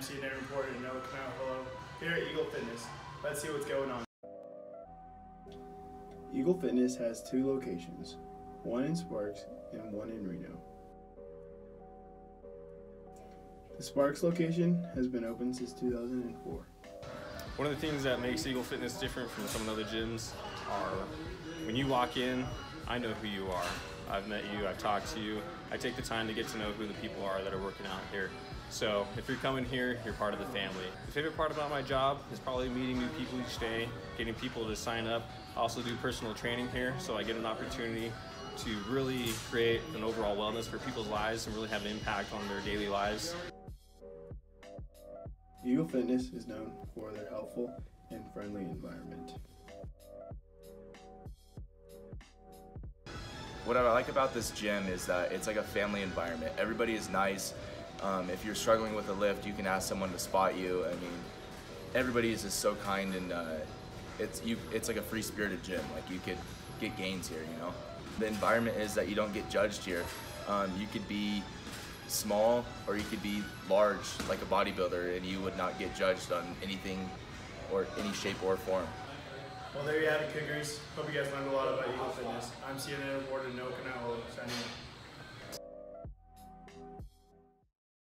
I'm CNN reporter Noah Kanaeholo here at Eagle Fitness. Let's see what's going on. Eagle Fitness has two locations, one in Sparks and one in Reno. The Sparks location has been open since 2004. One of the things that makes Eagle Fitness different from some of the other gyms are when you walk in, I know who you are. I've met you, I've talked to you. I take the time to get to know who the people are that are working out here. So if you're coming here, you're part of the family. The favorite part about my job is probably meeting new people each day, getting people to sign up. I also do personal training here, so I get an opportunity to really create an overall wellness for people's lives and really have an impact on their daily lives. Eagle Fitness is known for their helpful and friendly environment. What I like about this gym is that it's like a family environment. Everybody is nice. Um, if you're struggling with a lift, you can ask someone to spot you. I mean, everybody is just so kind and uh, it's you. It's like a free-spirited gym. Like you could get gains here, you know. The environment is that you don't get judged here. Um, you could be small or you could be large like a bodybuilder and you would not get judged on anything or any shape or form. Well, there you have it, Cougars. Hope you guys learned a lot about Eagle Fitness. I'm CNN reporter Noah Kanaeholo signing